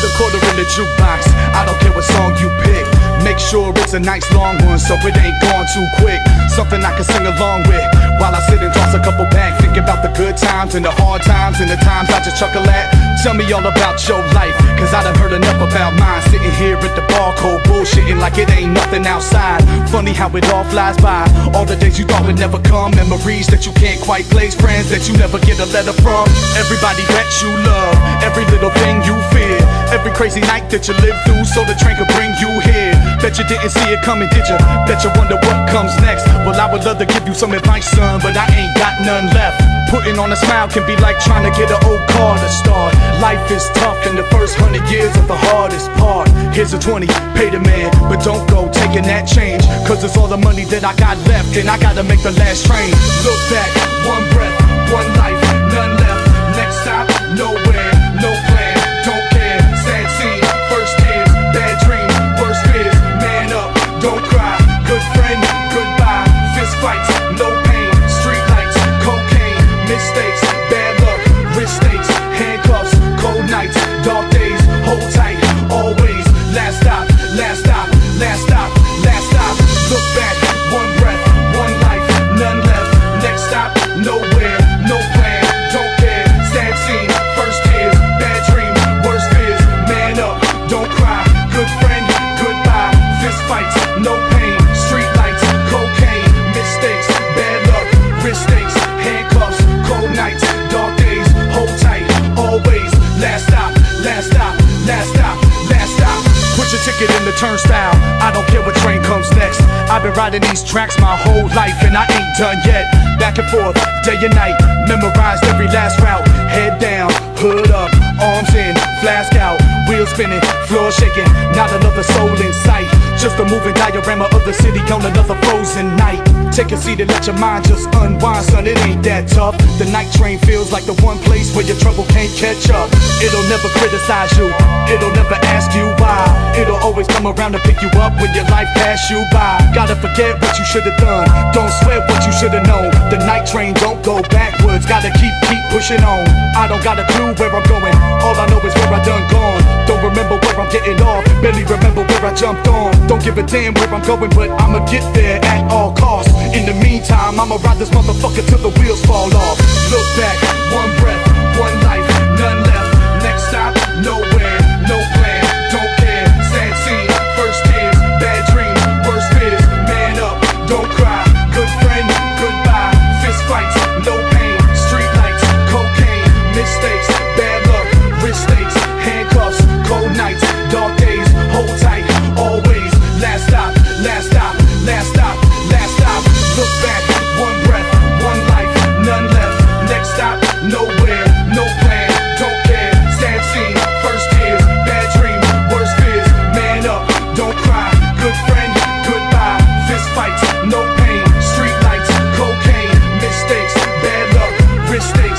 Put a quarter in the jukebox. I don't care what song you pick. Make sure it's a nice long one so it ain't gone too quick. Something I can sing along with while I sit and toss a couple back. Think about the good times and the hard times and the times I just chuckle at. Tell me all about your life, cause I done heard enough about mine. Sitting here at the bar, cold bullshitting like it ain't nothing outside. Funny how it all flies by. All the days you thought would never come, memories that you can't quite place, friends that you never get a letter from. Everybody that you love, every little thing you fear, every crazy night that you live through, so the train could bring you here. Bet you didn't see it coming, did you? Bet you wonder what comes next. Well, I would love to give you some advice, son, but I ain't got none left. Putting on a smile can be like trying to get an old car to start. Life is tough, and the first hundred years are the hardest part. Here's a 20, pay the man, but don't go taking that change. Cause it's all the money that I got left, and I gotta make the last train. Look back, one breath, one life, none left. Next stop, no fights, no pain. Street lights, cocaine, mistakes, bad luck, risk stakes, handcuffs, cold nights, dark days. Hold tight, always. Last stop, last stop, last stop, last stop. Put your ticket in the turnstile. I don't care what train comes next. I've been riding these tracks my whole life and I ain't done yet. Back and forth, day and night. Memorized every last route. Head down, hood up, arms in, flask out. Wheels spinning, floor shaking. Not another soul in sight. Just a moving diorama of the city on another frozen night. Take a seat and let your mind just unwind, son. It ain't that tough. The night train feels like the one place where your trouble can't catch up. It'll never criticize you. It'll never ask you why. It'll always come around to pick you up when your life pass you by. Gotta forget what you should've done. Don't sweat what you should've known. The night train don't go backwards. Gotta keep, keep pushing on. I don't got a clue where I'm going. All I know is where I done gone. Remember where I'm getting off. Barely remember where I jumped on. Don't give a damn where I'm going, but I'ma get there at all costs. In the meantime, I'ma ride this motherfucker till the wheels fall off. Look back, one breath, one life. Stay.